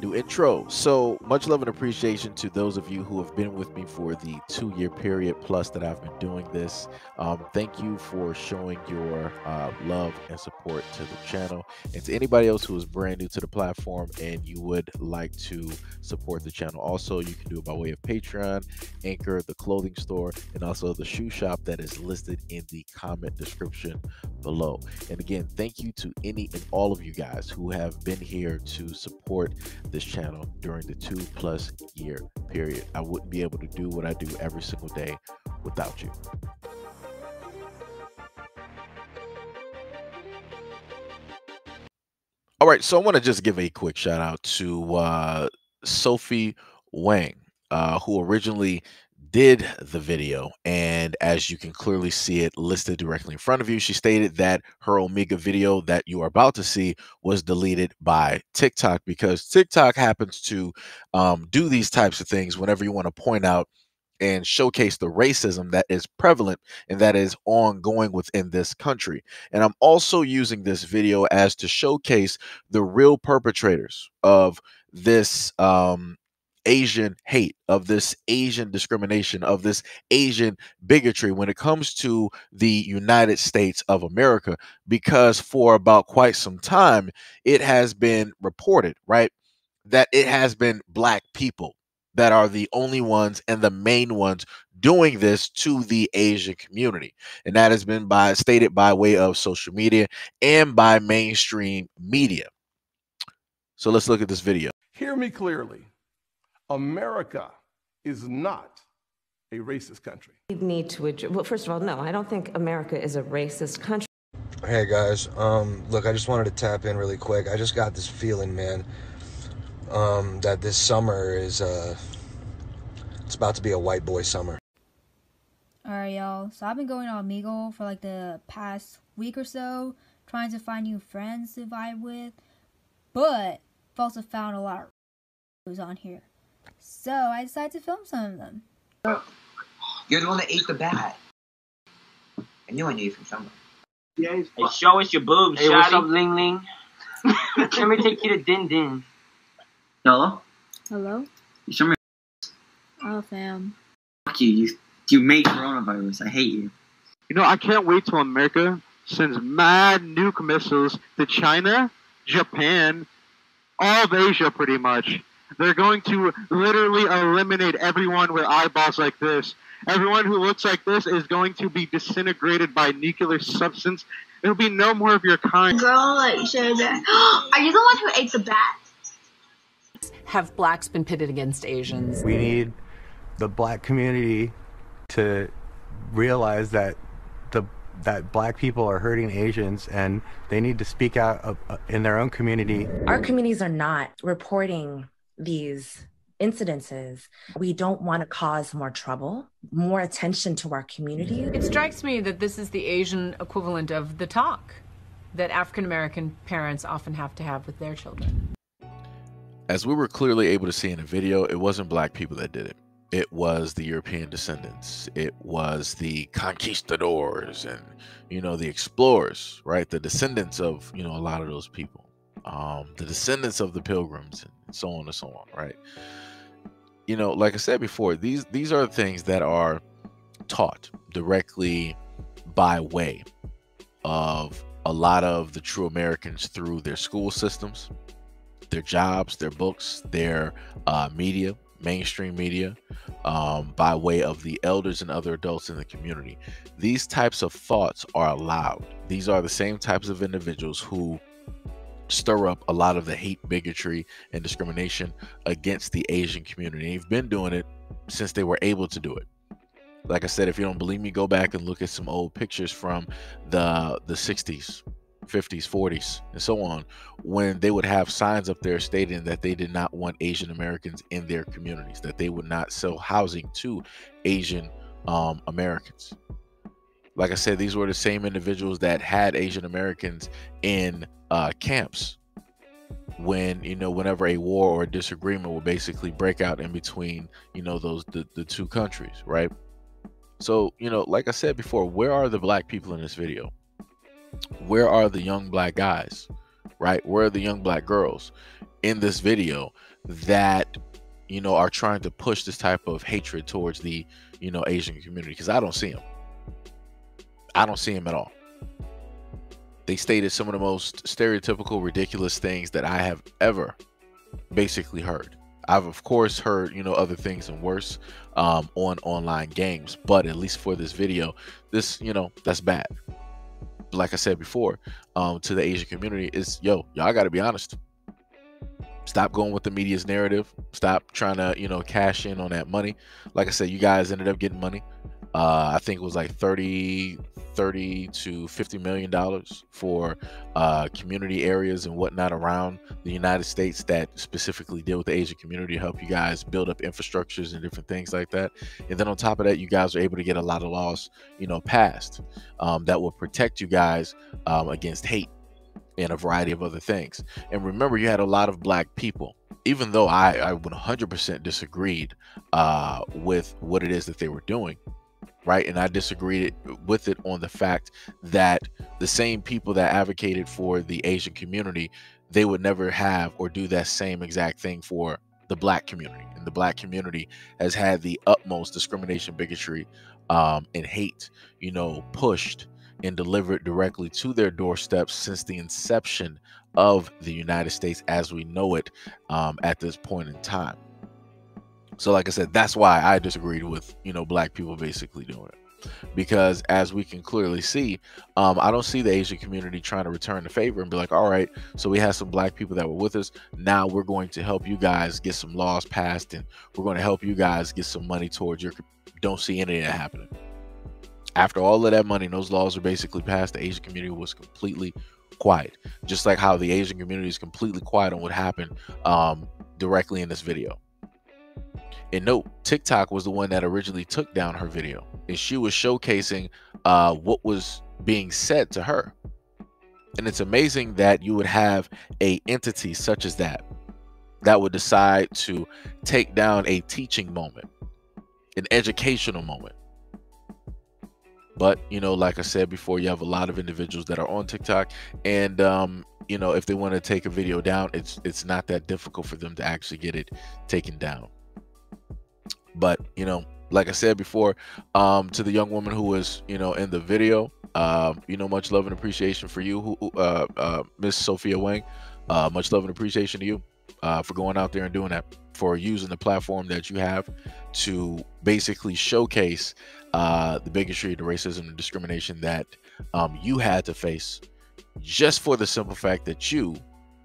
new intro. So much love and appreciation to those of you who have been with me for the two year period plus that I've been doing this. Um, thank you for showing your uh, love and support to the channel. And to anybody else who is brand new to the platform and you would like to support the channel, also you can do it by way of Patreon, Anchor, the clothing store, and also the shoe shop that is listed in the comment description below. And again, thank you to any and all of you guys who have been here to support this channel during the two plus year period. I wouldn't be able to do what I do every single day without you. All right, so I want to just give a quick shout out to uh, Sophie Wang, uh, who originally did the video. And as you can clearly see it listed directly in front of you, she stated that her Omegle video that you are about to see was deleted by TikTok because TikTok happens to um, do these types of things whenever you want to point out and showcase the racism that is prevalent and that is ongoing within this country. And I'm also using this video as to showcase the real perpetrators of this um, Asian hate, of this Asian discrimination, of this Asian bigotry when it comes to the United States of America. Because for about quite some time, it has been reported, right, that it has been Black people that are the only ones and the main ones doing this to the Asian community. And that has been by stated by way of social media and by mainstream media. So let's look at this video. Hear me clearly. America is not a racist country. We need to address, well, first of all, no, I don't think America is a racist country. Hey guys, um, look, I just wanted to tap in really quick. I just got this feeling, man, um, that this summer is, uh, it's about to be a white boy summer. Alright, y'all. So I've been going on Omegle for like the past week or so, trying to find new friends to vibe with, but I've also found a lot of on here. So I decided to film some of them. You're the one that ate the bat. I knew I knew you from somewhere. Yeah, Hey, show us your boobs, Hey, what's up, Ling Ling? Let me take you to Din Din. Hello? Hello? You show me Oh, fam. fuck you. You you made coronavirus. I hate you. You know, I can't wait till America sends mad nuke missiles to China, Japan, all of Asia pretty much. They're going to literally eliminate everyone with eyeballs like this. Everyone who looks like this is going to be disintegrated by nuclear substance. There'll be no more of your kind. Girl, like, said that. Are you the one who ate the bat? Have blacks been pitted against Asians? We need the black community to realize that the that black people are hurting Asians and they need to speak out uh, in their own community. Our communities are not reporting these incidences. We don't want to cause more trouble, more attention to our community. It strikes me that this is the Asian equivalent of the talk that African American parents often have to have with their children. As we were clearly able to see in the video, it wasn't black people that did it. It was the European descendants. It was the conquistadors and, you know, the explorers, right? The descendants of, you know, a lot of those people. Um, the descendants of the pilgrims and so on and so on, right? You know, like I said before, these these are things that are taught directly by way of a lot of the true Americans through their school systems, their jobs, their books, their uh, media, mainstream media, um, by way of the elders and other adults in the community. These types of thoughts are allowed. These are the same types of individuals who stir up a lot of the hate, bigotry, and discrimination against the Asian community. They've been doing it since they were able to do it. Like I said, if you don't believe me, go back and look at some old pictures from the the 60s, 50s, 40s, and so on, when they would have signs up there stating that they did not want Asian Americans in their communities, that they would not sell housing to Asian um, Americans. Like I said, these were the same individuals that had Asian Americans in uh, camps when you know whenever a war or a disagreement would basically break out in between you know those the, the two countries right? So you know like i said before where are the black people in this video? Where are the young black guys right? Where are the young black girls in this video that you know are trying to push this type of hatred towards the you know Asian community? Because I don't see them. I don't see him at all. They stated some of the most stereotypical, ridiculous things that I have ever basically heard. I've of course heard you know other things and worse um, on online games, but at least for this video, this you know that's bad. Like I said before, um, to the Asian community is yo, y'all got to be honest. Stop going with the media's narrative. Stop trying to you know cash in on that money. Like I said, you guys ended up getting money. Uh, I think it was like 30, 30 to 50 million dollars for uh, community areas and whatnot around the United States that specifically deal with the Asian community to help you guys build up infrastructures and different things like that. And then on top of that, you guys are able to get a lot of laws, you know, passed um, that will protect you guys um, against hate and a variety of other things. And remember, you had a lot of black people. Even though I, I 100% disagreed uh, with what it is that they were doing, right? And I disagreed with it on the fact that the same people that advocated for the Asian community, they would never have or do that same exact thing for the black community. And the black community has had the utmost discrimination, bigotry, um, and hate, you know, pushed and delivered directly to their doorsteps since the inception of the United States as we know it um, at this point in time. So, like I said, that's why I disagreed with you know black people basically doing it, because as we can clearly see, um, I don't see the Asian community trying to return the favor and be like, all right, so we have some black people that were with us. Now we're going to help you guys get some laws passed, and we're going to help you guys get some money towards your. Don't see any of that happening. After all of that money, and those laws are basically passed. The Asian community was completely quiet, just like how the Asian community is completely quiet on what happened um, directly in this video. And note, TikTok was the one that originally took down her video, and she was showcasing uh, what was being said to her. And it's amazing that you would have a entity such as that that would decide to take down a teaching moment, an educational moment. But you know, like I said before, you have a lot of individuals that are on TikTok, and um, you know, if they want to take a video down, it's it's not that difficult for them to actually get it taken down. But you know, like I said before, um, to the young woman who was you know in the video, um, you know, much love and appreciation for you, who uh, uh, Miss Sophia Wang. Uh, much love and appreciation to you uh, for going out there and doing that, for using the platform that you have to basically showcase uh, the bigotry, the racism, and discrimination that um, you had to face just for the simple fact that you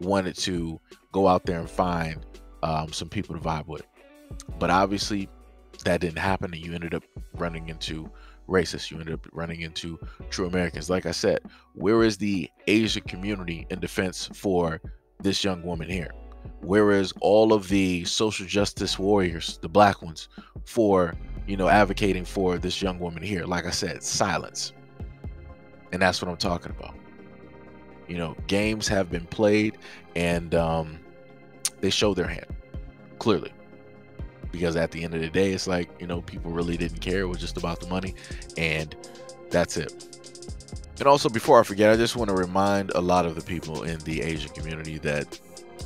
wanted to go out there and find um, some people to vibe with. But obviously, that didn't happen, and you ended up running into racists. You ended up running into true Americans. Like I said, where is the Asian community in defense for this young woman here? Where is all of the social justice warriors, the black ones, for you know advocating for this young woman here? Like I said, silence. And that's what I'm talking about. You know, games have been played, and um, they show their hand clearly because at the end of the day, it's like, you know, people really didn't care. It was just about the money, and that's it. And also, before I forget, I just want to remind a lot of the people in the Asian community that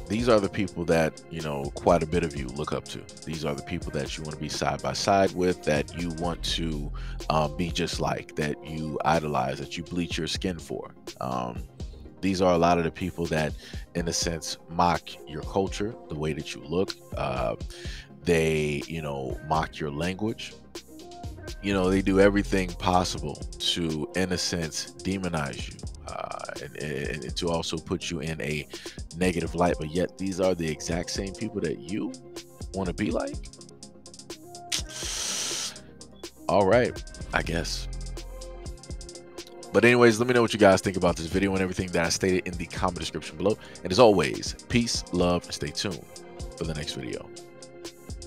these are the people that, you know, quite a bit of you look up to. These are the people that you want to be side by side with, that you want to um, be just like, that you idolize, that you bleach your skin for. Um, these are a lot of the people that, in a sense, mock your culture, the way that you look. Uh, they you know mock your language. You know they do everything possible to in a sense demonize you uh, and, and, and, to also put you in a negative light. But yet these are the exact same people that you want to be like? All right i guess. But anyways let me know what you guys think about this video and everything that i stated in the comment description below. And as always peace love and stay tuned for the next video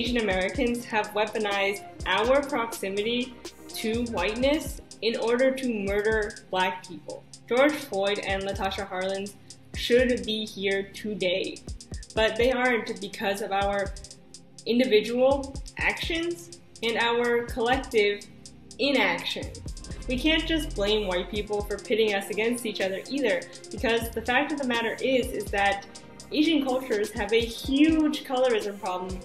Asian Americans have weaponized our proximity to whiteness in order to murder black people. George Floyd and Latasha Harlins should be here today, but they aren't because of our individual actions and our collective inaction. We can't just blame white people for pitting us against each other either, because the fact of the matter is, is that Asian cultures have a huge colorism problem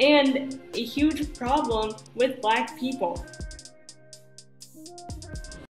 and a huge problem with black people.